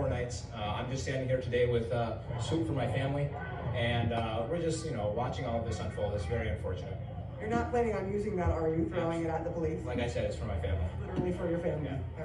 four nights. Uh, I'm just standing here today with uh, soup for my family, and uh, we're just, you know, watching all of this unfold. It's very unfortunate. You're not planning on using that, are you? Throwing it at the police? Like I said, it's for my family. Literally for your family. Yeah.